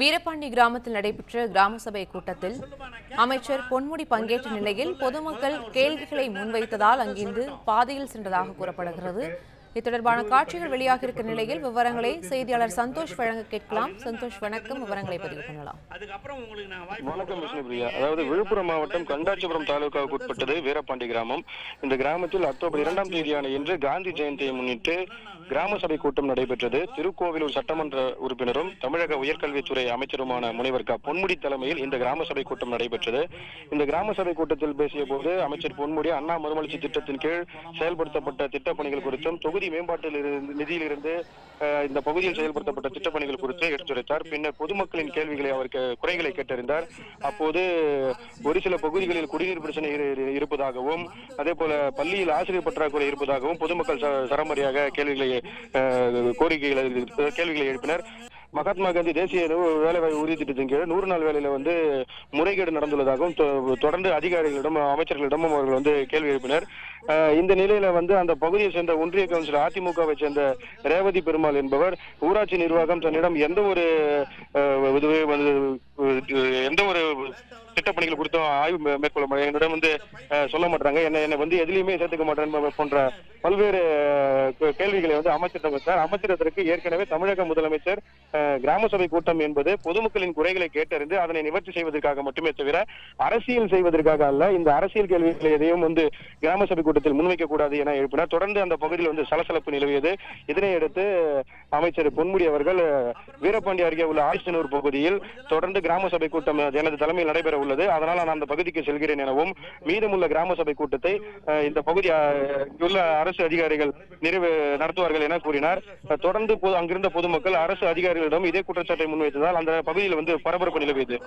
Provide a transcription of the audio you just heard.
வீரபாண்டி கிராமத்தில் நடைபெற்ற கிராம சபை கூட்டத்தில் அமைச்சர் பொன்முடி பங்கேற்ற நிலையில் பொதுமக்கள் கேள்விகளை முன்வைத்ததால் அங்கிருந்து பாதியில் சென்றதாக கூறப்படுகிறது. இது தொடர்பான காட்சிகள் வெளியாக இருக்கிற நிலையில் விவரங்களை செய்தியாளர் சந்தோஷ் வழங்க கேட்கலாம். சந்தோஷ் வணக்கம். விவரங்களை பதிவு பண்ணலாம். வணக்கம் விஷ்ணுபிரியா அதாவது விழுப்புரம் மாவட்டம் கண்டாச்சிபுரம் தாலுகாவுக்கு உட்பட்டது வீரபாண்டி கிராமம். இந்த கிராமத்தில் அக்டோபர் இரண்டாம் தேதியான இன்று காந்தி ஜெயந்தியை முன்னிட்டு கிராம சபை கூட்டம் நடைபெற்றது. திருக்கோவிலூர் சட்டமன்ற உறுப்பினரும் தமிழக உயர்கல்வித்துறை அமைச்சருமான முனைவர் க. பொன்முடி தலைமையில் இந்த கிராம சபை கூட்டம் நடைபெற்றது. இந்த கிராம சபை கூட்டத்தில் பேசிய போது அமைச்சர் பொன்முடி அண்ணா மறுமலர்ச்சி திட்டத்தின் கீழ் செயல்படுத்தப்பட்ட திட்டப்பணிகள் குறித்தும் தொகுதி மேம்பாட்டில் இருந்து நிதியிலிருந்து இந்த பகுதியில் செயல்படுத்தப்பட்ட திட்டப்பணிகள் குறித்து எடுத்துரைத்தார். பின்னர் பொதுமக்களின் கேள்விகளை அவர் குறைகளை கேட்டறிந்தார். அப்போது ஒரு சில பகுதிகளில் குடிநீர் பிரச்சனை இருப்பதாகவும் அதே போல பள்ளியில் ஆசிரியர் பற்றாக்குறை இருப்பதாகவும் பொதுமக்கள் ச- கேள்விகளை கோரிக்கைகளை கேள்விகளை எழுப்பினர். மகாத்மா காந்தி தேசிய வேலைவாய்ப்பு உறுதி திட்டத்தின் கீழ் நூறு நாள் வேலையில வந்து முறைகேடு நடந்துள்ளதாகவும் தொ- தொடர்ந்து அதிகாரிகளிடம் அமைச்சர்களிடமும் அவர்கள் வந்து கேள்வி எழுப்பினர். இந்த நிலையில வந்து அந்த பகுதியை சேர்ந்த ஒன்றிய கவுன்சிலர் அதிமுகவை சேர்ந்த ரேவதி பெருமாள் என்பவர் ஊராட்சி நிர்வாகம் தன்னிடம் எந்த ஒரு அஹ், இதுவே வந்து எந்த ஒரு திட்டப்பணிகள் குறித்தும் ஆய்வு மேற்கொள்ள மாட்டாங்க. என்னிடம் வந்து சொல்ல மாட்டாங்க. என்ன என்னை வந்து எதுலையுமே சேர்த்துக்க மாட்டேன் போன்ற பல்வேறு கேள்விகளை வந்து அமைச்சரிடம் வைத்தார் அமைச்சரத்திற்கு ஏற்கனவே தமிழக முதலமைச்சர் கிராம சபை கூட்டம் என்பது பொதுமக்களின் குறைகளை கேட்டறிந்து அதனை நிவர்த்தி செய்வதற்காக மட்டுமே தவிர அரசியல் செய்வதற்காக அல்ல இந்த அரசியல் கேள்விகளை எதையும் வந்து கிராம சபை கூட்டத்தில் முன்வைக்க கூடாது என எழுப்பினார். தொடர்ந்து அந்த பகுதியில் வந்து சலசலப்பு நிலவியது. இதனையடுத்து அமைச்சர் பொன்முடி அவர்கள் வீரபாண்டி அருகே உள்ள ஆழ்ச்சனூர் பகுதியில் தொடர்ந்து கிராம சபை கூட்டம் எனது தலைமையில் நடைபெற உள்ளது. அதனால் நான் அந்த பகுதிக்கு செல்கிறேன் எனவும் மீதமுள்ள கிராம சபை கூட்டத்தை இந்த பகுதி உள்ள அரசு அரசு அதிகாரிகள் நிறைவு நடத்துவார்கள் என கூறினார். தொடர்ந்து அங்கிருந்த பொதுமக்கள் அரசு அதிகாரிகளிடம் இதே குற்றச்சாட்டை முன்வைத்ததால் அந்த பகுதியில் வந்து பரபரப்பு நிலவியது.